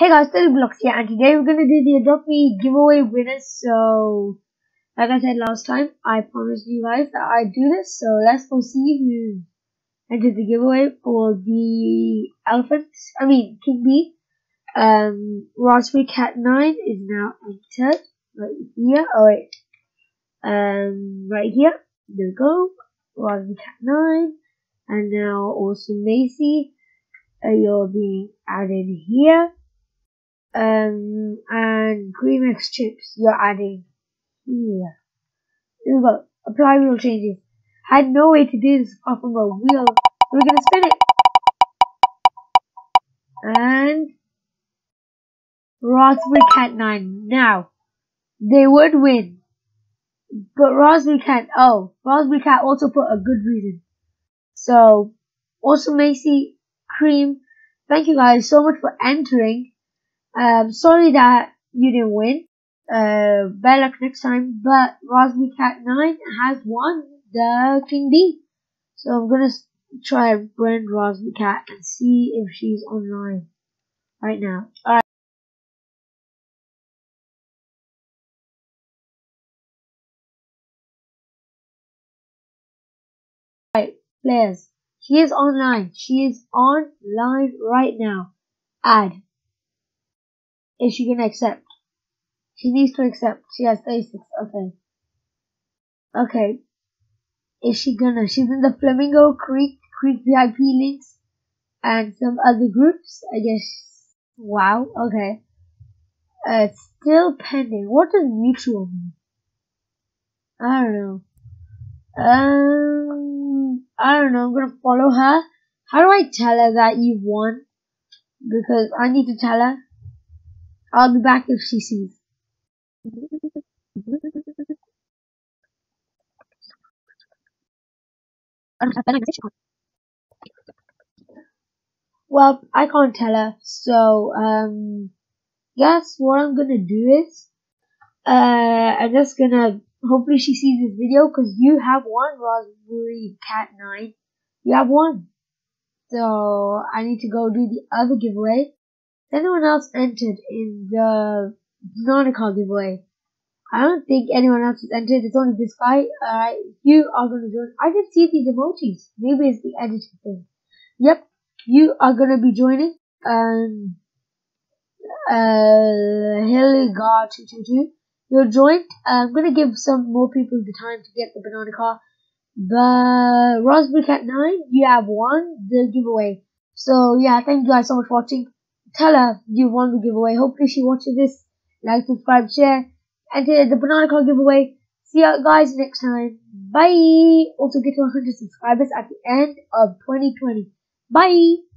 Hey guys, Blox here, and today we're gonna do the Adopt Me giveaway winners. So, like I said last time, I promised you guys that I'd do this. So let's go see who entered the giveaway for the elephants. I mean, King Bee. Um, Raspberry Cat 9 is now entered right here. Oh wait, um, right here. There we go. Raspberry Cat 9, and now also Macy. Uh, you're being added here um, and Greenmix chips you're adding here. Go. Apply wheel changes. Had no way to do this apart from a wheel. We're gonna spin it. And Raspberry Cat 9. Now, they would win. But Raspberry Cat, oh, Raspberry Cat also put a good reason. So, also Macy, Cream, thank you guys so much for entering. Um, sorry that you didn't win. Uh, better luck next time. But Raspberry Cat 9 has won the King Bee. So I'm gonna try and friend Raspberry Cat and see if she's online right now. Alright. Right, players. She is online. She is online right now. Add. Is she gonna accept? She needs to accept. She has 36. Okay. Okay. Is she gonna? She's in the Flamingo Creek, Creek VIP links, and some other groups. I guess. Wow. Okay. Uh, still pending. What does mutual mean? I don't know. Um, I don't know. I'm gonna follow her. How do I tell her that you won? Because I need to tell her. I'll be back if she sees. Well, I can't tell her, so, um, guess what I'm gonna do is, uh, I'm just gonna, hopefully she sees this video, cause you have one Raspberry Cat 9. You have one. So, I need to go do the other giveaway anyone else entered in the Nautica giveaway? I don't think anyone else has entered. It's only this guy. Alright, you are gonna join. I can see these emojis. Maybe it's the editing thing. Yep, you are gonna be joining. Um, uh, Hilligar222. You're joined. I'm gonna give some more people the time to get the banana car. But Raspberry Cat 9, you have won the giveaway. So yeah, thank you guys so much for watching tell her you won the giveaway. Hopefully she watches this. Like, subscribe, share, enter the banana car giveaway. See you guys next time. Bye. Also get to 100 subscribers at the end of 2020. Bye.